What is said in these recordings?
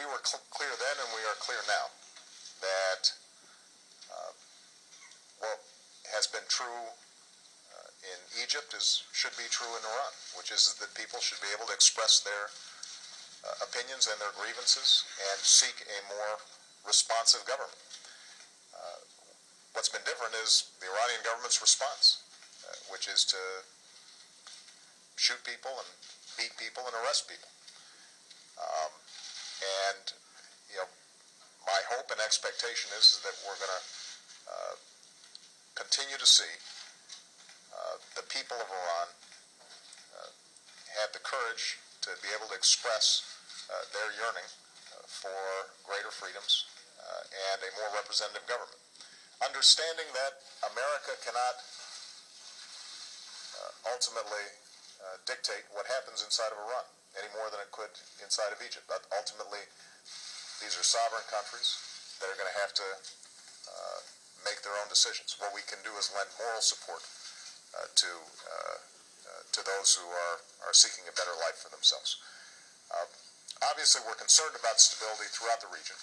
we were cl- clear then and we are clear now that uh, what has been true uh, in Egypt is should be true in Iran, which is that people should be able to express their uh, opinions and their grievances and seek a more responsive government. Uh, what's been different is the Iranian government's response, uh, which is to shoot people and beat people and arrest people. Um, and you know, my hope and expectation is, that we're going to uh, continue to see uh, the people of Iran uh, have the courage to be able to express uh, their yearning uh, for greater freedoms uh, and a more representative government. Understanding that America cannot ultimately dictate what happens inside of Iran any more than it could inside of Egypt. But ultimately, these are sovereign countries that are going to have to uh, make their own decisions. What we can do is lend moral support uh, to uh, uh, to those who are, are seeking a better life for themselves. Uh, obviously, we're concerned about stability throughout the region.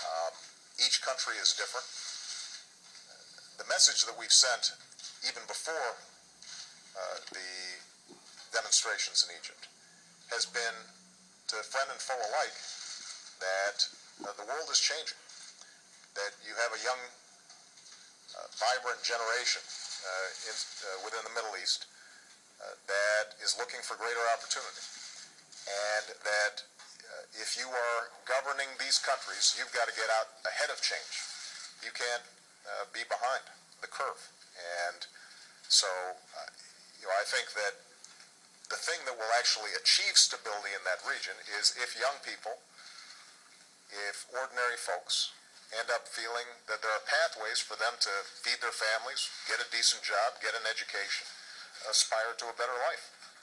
Um, each country is different. The message that we've sent, even before uh, the demonstrations in Egypt, has been to friend and foe alike that uh, the world is changing. That you have a young, uh, vibrant generation uh, in, uh, within the Middle East uh, that is looking for greater opportunity. And that if you are governing these countries, you've got to get out ahead of change. You can't be behind the curve. And so, you know, I think that the thing that will actually achieve stability in that region is if young people, if ordinary folks end up feeling that there are pathways for them to feed their families, get a decent job, get an education, aspire to a better life.